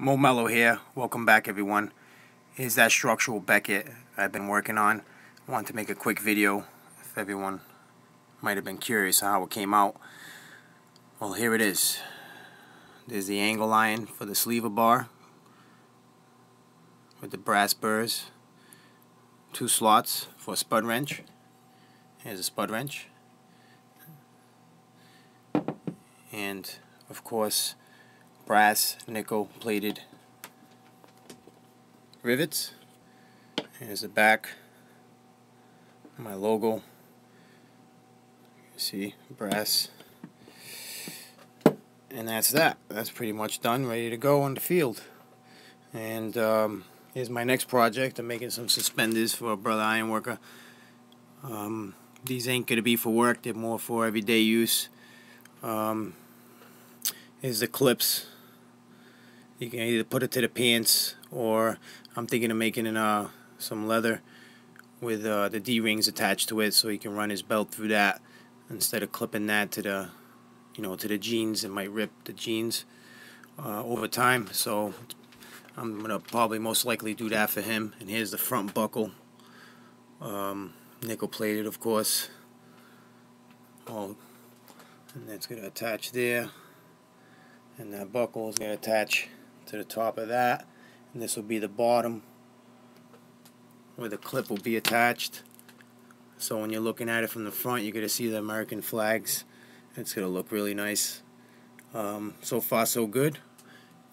Mo Melo here. Welcome back, everyone. Here's that structural Beckett I've been working on. I wanted to make a quick video if everyone might have been curious how it came out. Well, here it is. There's the angle iron for the sleever bar with the brass burrs. Two slots for a spud wrench. Here's a spud wrench. And, of course, brass nickel plated rivets. Here's the back. My logo. You see, brass. And that's that. That's pretty much done, ready to go on the field. And um, here's my next project. I'm making some suspenders for a brother ironworker. Um, these ain't going to be for work. They're more for everyday use. Um, here's the clips you can either put it to the pants or I'm thinking of making in, uh, some leather with uh, the D-rings attached to it so he can run his belt through that instead of clipping that to the you know to the jeans. It might rip the jeans uh, over time. So I'm gonna probably most likely do that for him. And here's the front buckle. Um, nickel plated of course. Oh and that's gonna attach there. And that buckle is gonna attach to the top of that and this will be the bottom where the clip will be attached. So when you're looking at it from the front you're gonna see the American flags. It's gonna look really nice. Um, so far so good.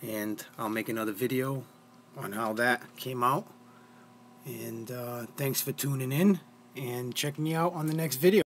And I'll make another video on how that came out. And uh, thanks for tuning in and check me out on the next video